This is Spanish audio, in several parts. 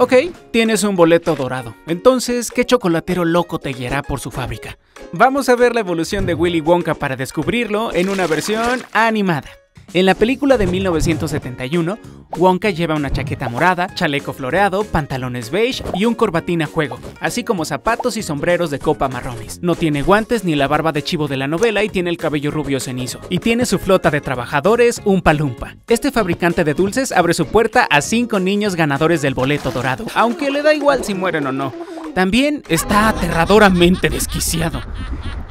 Ok, tienes un boleto dorado. Entonces, ¿qué chocolatero loco te guiará por su fábrica? Vamos a ver la evolución de Willy Wonka para descubrirlo en una versión animada. En la película de 1971, Wonka lleva una chaqueta morada, chaleco floreado, pantalones beige y un corbatín a juego, así como zapatos y sombreros de copa marrones. No tiene guantes ni la barba de chivo de la novela y tiene el cabello rubio cenizo. Y tiene su flota de trabajadores, un palumpa. Este fabricante de dulces abre su puerta a cinco niños ganadores del boleto dorado, aunque le da igual si mueren o no. También está aterradoramente desquiciado.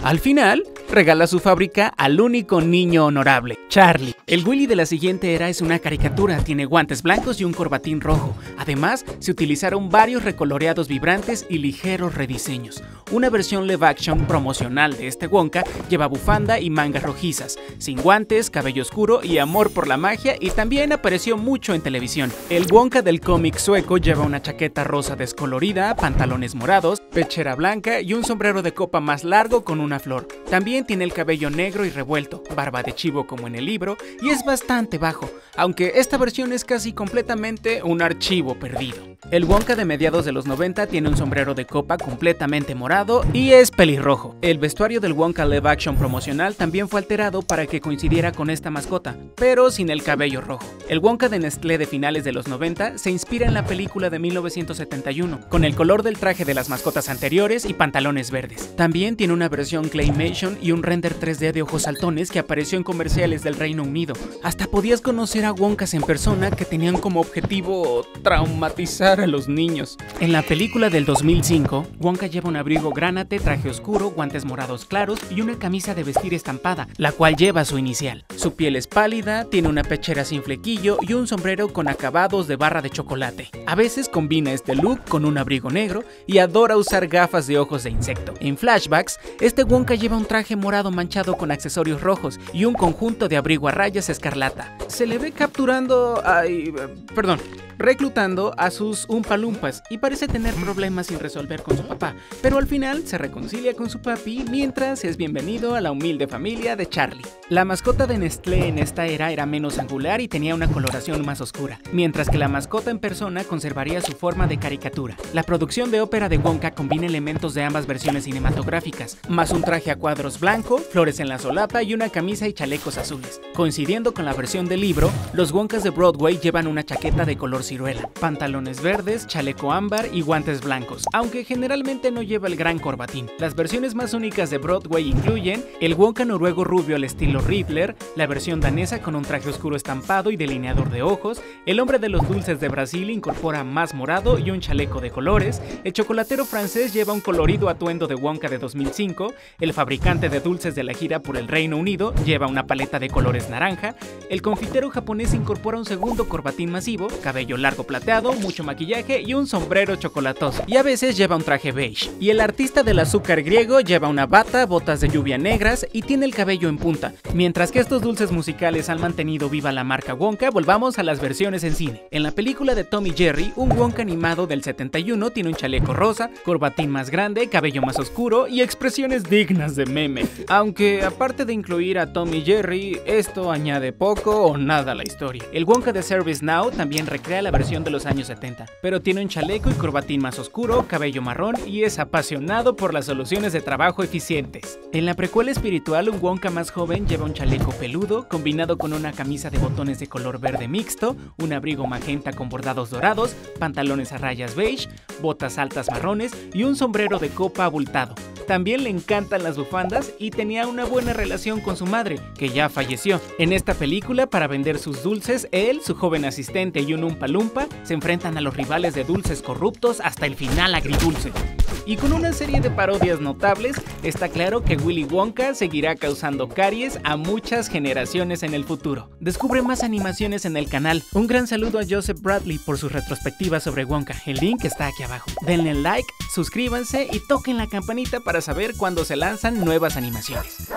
Al final, regala su fábrica al único niño honorable, Charlie. El Willy de la siguiente era es una caricatura, tiene guantes blancos y un corbatín rojo. Además, se utilizaron varios recoloreados vibrantes y ligeros rediseños. Una versión live action promocional de este Wonka lleva bufanda y mangas rojizas, sin guantes, cabello oscuro y amor por la magia y también apareció mucho en televisión. El Wonka del cómic sueco lleva una chaqueta rosa descolorida, pantalones morados, pechera blanca y un sombrero de copa más largo con una flor. También tiene el cabello negro y revuelto, barba de chivo como en el libro y es bastante bajo, aunque esta versión es casi completamente un archivo perdido. El Wonka de mediados de los 90 tiene un sombrero de copa completamente morado y es pelirrojo. El vestuario del Wonka live action promocional también fue alterado para que coincidiera con esta mascota, pero sin el cabello rojo. El Wonka de Nestlé de finales de los 90 se inspira en la película de 1971, con el color del traje de las mascotas anteriores y pantalones verdes. También tiene una versión Claymation y un render 3D de ojos saltones que apareció en comerciales del Reino Unido. Hasta podías conocer a Wonkas en persona que tenían como objetivo traumatizar a los niños. En la película del 2005, Wonka lleva un abrigo granate, traje oscuro, guantes morados claros y una camisa de vestir estampada, la cual lleva su inicial. Su piel es pálida, tiene una pechera sin flequillo y un sombrero con acabados de barra de chocolate. A veces combina este look con un abrigo negro y adora usar gafas de ojos de insecto. En flashbacks, este Wonka lleva un traje morado manchado con accesorios rojos y un conjunto de abrigo a rayas escarlata. Se le ve capturando... Ay, perdón, reclutando a sus umpalumpas y parece tener problemas sin resolver con su papá, pero al final se reconcilia con su papi mientras es bienvenido a la humilde familia de Charlie. La mascota de Nestlé en esta era era menos angular y tenía una coloración más oscura, mientras que la mascota en persona conservaría su forma de caricatura. La producción de ópera de Wonka combina elementos de ambas versiones cinematográficas, más un traje a cuadros blanco, flores en la solapa y una camisa y chalecos azules. Coincidiendo con la versión del libro, los Wonkas de Broadway llevan una chaqueta de color ciruela, pantalones verdes, chaleco ámbar y guantes blancos, aunque generalmente no lleva el gran corbatín. Las versiones más únicas de Broadway incluyen el Wonka noruego rubio al estilo Riddler, la versión danesa con un traje oscuro estampado y delineador de ojos, el hombre de los dulces de Brasil incorpora más morado y un chaleco de colores, el chocolatero francés lleva un colorido atuendo de Wonka de 2005, el fabricante de dulces de la gira por el Reino Unido lleva una paleta de colores naranja, el confitero japonés incorpora un segundo corbatín masivo, cabello largo plateado, mucho maquillaje y un sombrero chocolatoso, y a veces lleva un traje beige. Y el artista del azúcar griego lleva una bata, botas de lluvia negras y tiene el cabello en punta. Mientras que estos dulces musicales han mantenido viva la marca Wonka, volvamos a las versiones en cine. En la película de Tommy Jerry, un Wonka animado del 71 tiene un chaleco rosa, corbatín más grande, cabello más oscuro y expresiones dignas de meme. Aunque aparte de incluir a Tommy Jerry, esto añade poco o nada a la historia. El Wonka de Service Now también recrea la versión de los años 70, pero tiene un chaleco y corbatín más oscuro, cabello marrón y es apasionado por las soluciones de trabajo eficientes. En la precuela espiritual, un Wonka más joven lleva un chaleco peludo combinado con una camisa de botones de color verde mixto, un abrigo magenta con bordados dorados, pantalones a rayas beige, botas altas marrones y un sombrero de copa abultado. También le encantan las bufandas y tenía una buena relación con su madre, que ya falleció. En esta película, para vender sus dulces, él, su joven asistente y un Umpa Lumpa se enfrentan a los rivales de dulces corruptos hasta el final agridulce. Y con una serie de parodias notables, está claro que Willy Wonka seguirá causando caries a muchas generaciones en el futuro. Descubre más animaciones en el canal. Un gran saludo a Joseph Bradley por su retrospectiva sobre Wonka. El link está aquí abajo. Denle like, suscríbanse y toquen la campanita para saber cuando se lanzan nuevas animaciones.